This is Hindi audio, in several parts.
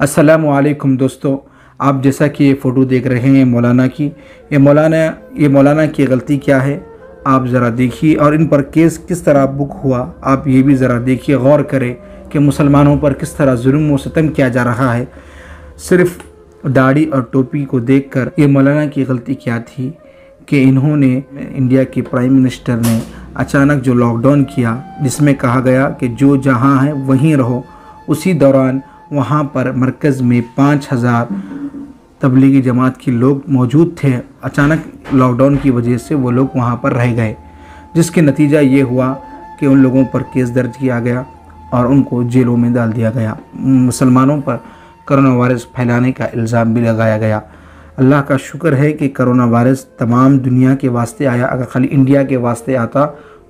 असलकुम दोस्तों। आप जैसा कि ये फ़ोटो देख रहे हैं मौलाना की। ये मौलाना ये मौलाना की गलती क्या है? आप ज़रा देखिए। और इन पर केस किस तरह बुक हुआ, आप ये भी ज़रा देखिए, गौर करें कि मुसलमानों पर किस तरह जुल्म व सितम किया जा रहा है। सिर्फ़ दाढ़ी और टोपी को देखकर ये मौलाना की गलती क्या थी कि इन्होंने इंडिया के प्राइम मिनिस्टर ने अचानक जो लॉकडाउन किया, जिसमें कहा गया कि जो जहाँ है वहीं रहो, उसी दौरान वहाँ पर मरकज़ में पाँच हज़ार तबलीगी जमात के लोग मौजूद थे। अचानक लॉकडाउन की वजह से वो लोग वहाँ पर रह गए, जिसके नतीजा ये हुआ कि उन लोगों पर केस दर्ज किया गया और उनको जेलों में डाल दिया गया। मुसलमानों पर करोना वायरस फैलाने का इल्ज़ाम भी लगाया गया। अल्लाह का शुक्र है कि करोना वायरस तमाम दुनिया के वास्ते आया। अगर खाली इंडिया के वास्ते आता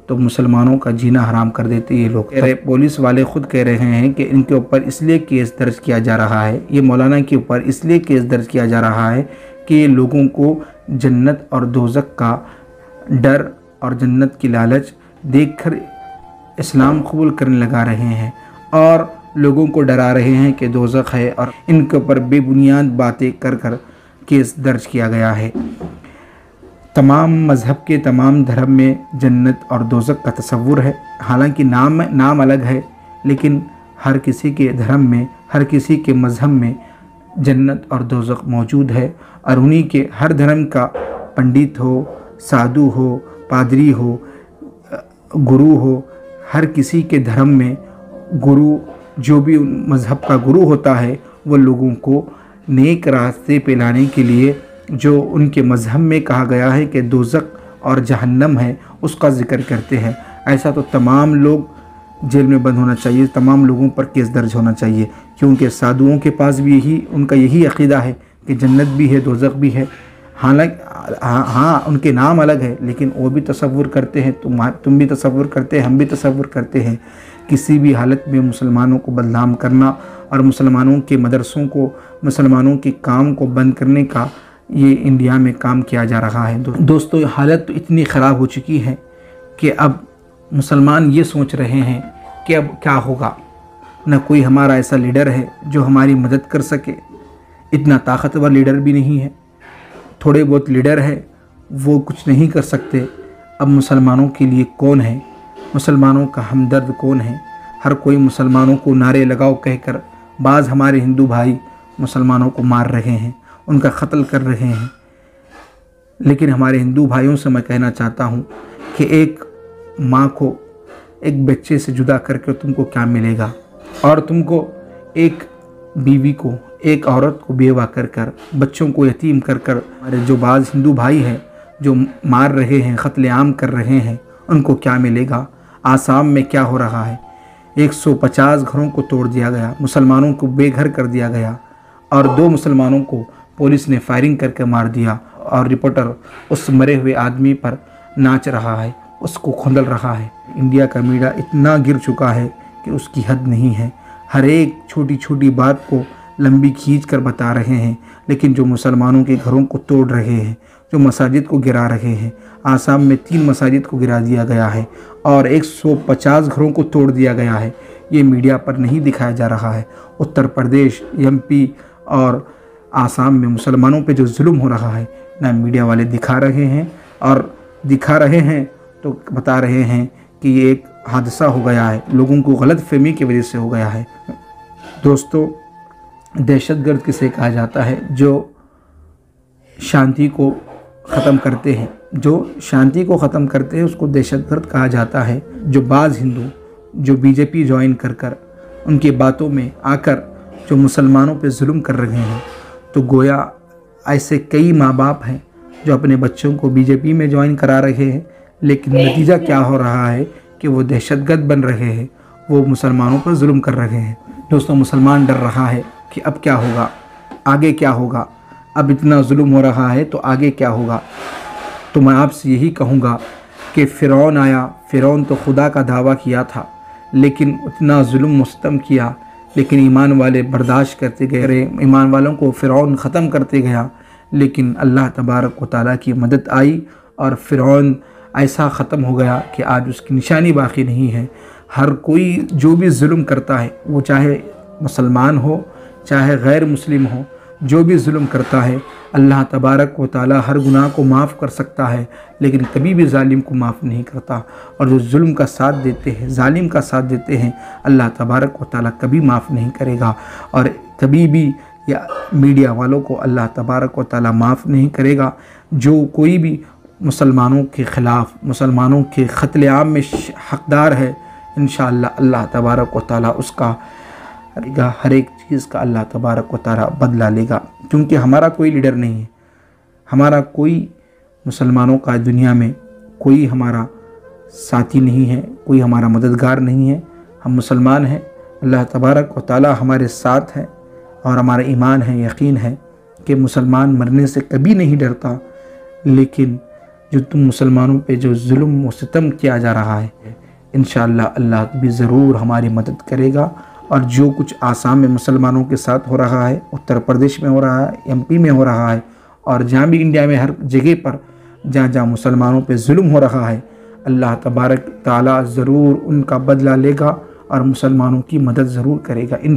तो मुसलमानों का जीना हराम कर देते ये लोग। रहे पुलिस वाले खुद कह रहे हैं कि इनके ऊपर इसलिए केस दर्ज किया जा रहा है, ये मौलाना के ऊपर इसलिए केस दर्ज किया जा रहा है कि ये लोगों को जन्नत और दोजक का डर और जन्नत की लालच देखकर इस्लाम कबूल करने लगा रहे हैं और लोगों को डरा रहे हैं कि दोजक है और इनके ऊपर बेबुनियाद बातें कर कर केस दर्ज किया गया है। तमाम मज़हब के तमाम धर्म में जन्नत और दोजक का तस्वुर है। हालाँकि नाम नाम अलग है, लेकिन हर किसी के धर्म में, हर किसी के मज़हब में जन्नत और दोजक मौजूद है और उन्हीं के हर धर्म का पंडित हो, साधु हो, पादरी हो, गुरु हो, हर किसी के धर्म में गुरु, जो भी मज़हब का गुरु होता है, वो लोगों को नेक रास्ते पे लाने के लिए जो उनके मज़हब में कहा गया है कि दोजक और जहन्नम है, उसका ज़िक्र करते हैं। ऐसा तो तमाम लोग जेल में बंद होना चाहिए, तमाम लोगों पर केस दर्ज होना चाहिए, क्योंकि साधुओं के पास भी यही, उनका यही अकीदा है कि जन्नत भी है दोजक भी है। हालाँकि हाँ हाँ उनके नाम अलग है, लेकिन वो भी तस्वुर करते हैं, तुम तुम भी तस्वुर करते हैं, हम भी तस्वुर करते हैं। किसी भी हालत में मुसलमानों को बदनाम करना और मुसलमानों के मदरसों को, मुसलमानों के काम को बंद करने का ये इंडिया में काम किया जा रहा है। दो, दोस्तों हालत तो इतनी ख़राब हो चुकी है कि अब मुसलमान ये सोच रहे हैं कि अब क्या होगा। न कोई हमारा ऐसा लीडर है जो हमारी मदद कर सके। इतना ताकतवर लीडर भी नहीं है। थोड़े बहुत लीडर है वो कुछ नहीं कर सकते। अब मुसलमानों के लिए कौन है? मुसलमानों का हमदर्द कौन है? हर कोई मुसलमानों को नारे लगाओ कहकर बाज़ हमारे हिंदू भाई मुसलमानों को मार रहे हैं। उनका कत्ल कर रहे हैं। लेकिन हमारे हिंदू भाइयों से मैं कहना चाहता हूँ कि एक माँ को एक बच्चे से जुदा करके तुमको क्या मिलेगा? और तुमको एक बीवी को, एक औरत को बेवा कर कर, बच्चों को यतीम कर कर, हमारे जो बाज़ हिंदू भाई हैं, जो मार रहे हैं, क़त्लेआम कर रहे हैं, उनको क्या मिलेगा? आसाम में क्या हो रहा है? 150 घरों को तोड़ दिया गया, मुसलमानों को बेघर कर दिया गया, और दो मुसलमानों को पुलिस ने फायरिंग करके मार दिया और रिपोर्टर उस मरे हुए आदमी पर नाच रहा है, उसको खुंदल रहा है। इंडिया का मीडिया इतना गिर चुका है कि उसकी हद नहीं है। हर एक छोटी छोटी बात को लंबी खींच कर बता रहे हैं, लेकिन जो मुसलमानों के घरों को तोड़ रहे हैं, जो मसाजिद को गिरा रहे हैं, आसाम में तीन मसाजिद को गिरा दिया गया है और 150 घरों को तोड़ दिया गया है। ये मीडिया पर नहीं दिखाया जा रहा है। उत्तर प्रदेश एमपी और आसाम में मुसलमानों पे जो जुल्म हो रहा है, ना मीडिया वाले दिखा रहे हैं। और दिखा रहे हैं तो बता रहे हैं कि ये एक हादसा हो गया है। लोगों को गलत फहमी की वजह से हो गया है। दोस्तों, दहशतगर्द किसे कहा जाता है? जो शांति को ख़त्म करते हैं। जो शांति को ख़त्म करते हैं, उसको दहशतगर्द कहा जाता है। जो बाज़ हिंदू, जो बीजेपी ज्वाइन कर कर उनकी बातों में आकर जो मुसलमानों पे जुल्म कर रहे हैं तो गोया ऐसे कई माँ बाप हैं जो अपने बच्चों को बीजेपी में ज्वाइन करा रहे हैं लेकिन नतीजा क्या हो रहा है कि वो दहशतगर्द बन रहे हैं वो मुसलमानों पर जुल्म कर रहे हैं। दोस्तों मुसलमान डर रहा है कि अब क्या होगा आगे क्या होगा? अब इतना जुल्म हो रहा है तो आगे क्या होगा? तो मैं आपसे यही कहूँगा कि फ़िरौन आया फ़िरौन तो खुदा का दावा किया था लेकिन उतना जुल्म मुस्तम किया लेकिन ईमान वाले बर्दाश्त करते गए रहे ईमान वालों को फ़िरौन ख़त्म करते गया। लेकिन अल्लाह तबारक व की मदद आई और फ़िरौन ऐसा ख़त्म हो गया कि आज उसकी निशानी बाकी नहीं है। हर कोई जो भी जुल्म करता है, वो चाहे मुसलमान हो, चाहे गैर मुस्लिम हो जो भी जुल्म करता है, अल्लाह तबारक व ताली हर गुनाह को माफ़ कर सकता है, लेकिन कभी भी ालिम को माफ़ नहीं करता। और जो जुल्म का साथ देते हैं ालिम का साथ देते हैं, अल्लाह तबारक व ताली कभी माफ़ नहीं करेगा। और कभी भी या मीडिया वालों को अल्लाह तबारक व ताली माफ़ नहीं करेगा। जो कोई भी मुसलमानों के ख़िलाफ़, मुसलमानों के क़त्लेआम में हकदार है इन अल्लाह तबारक व ताली उसका हर एक चीज़ का अल्लाह तबारक व तारा बदला लेगा। क्योंकि हमारा कोई लीडर नहीं है। हमारा कोई मुसलमानों का दुनिया में कोई हमारा साथी नहीं है, कोई हमारा मददगार नहीं है। हम मुसलमान हैं। अल्लाह तबारक व ताली हमारे साथ है और हमारा ईमान है, यकीन है कि मुसलमान मरने से कभी नहीं डरता। लेकिन जो तुम मुसलमानों पे जो जुल्म व सितम किया जा रहा है इन अल्लाह भी ज़रूर हमारी मदद करेगा। और जो कुछ आसाम में मुसलमानों के साथ हो रहा है, उत्तर प्रदेश में हो रहा है एमपी में हो रहा है, और जहाँ भी इंडिया में हर जगह पर जहाँ जहाँ मुसलमानों पर म हो रहा है, अल्लाह तबारक ताला ज़रूर उनका बदला लेगा और मुसलमानों की मदद ज़रूर करेगा इन